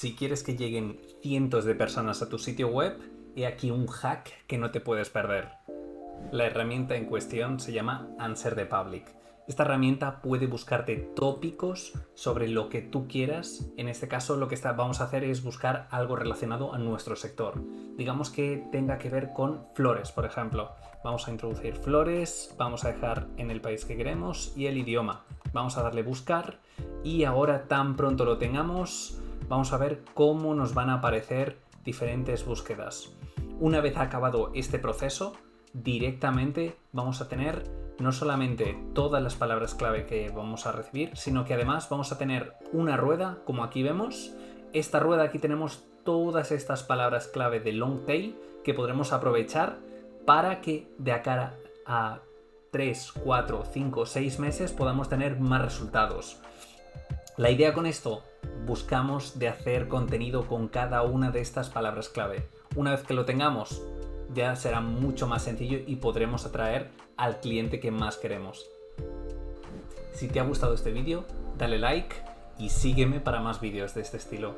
Si quieres que lleguen cientos de personas a tu sitio web, he aquí un hack que no te puedes perder. La herramienta en cuestión se llama Answer the Public. Esta herramienta puede buscarte tópicos sobre lo que tú quieras. En este caso lo que vamos a hacer es buscar algo relacionado a nuestro sector. Digamos que tenga que ver con flores, por ejemplo. Vamos a introducir flores, vamos a dejar en el país que queremos y el idioma. Vamos a darle buscar y ahora tan pronto lo tengamos, vamos a ver cómo nos van a aparecer diferentes búsquedas. Una vez acabado este proceso, directamente vamos a tener no solamente todas las palabras clave que vamos a recibir, sino que además vamos a tener una rueda, como aquí vemos. Esta rueda aquí tenemos todas estas palabras clave de long tail que podremos aprovechar para que de acá a 3, 4, 5, 6 meses podamos tener más resultados. La idea con esto, buscamos de hacer contenido con cada una de estas palabras clave. Una vez que lo tengamos, ya será mucho más sencillo y podremos atraer al cliente que más queremos. Si te ha gustado este vídeo, dale like y sígueme para más vídeos de este estilo.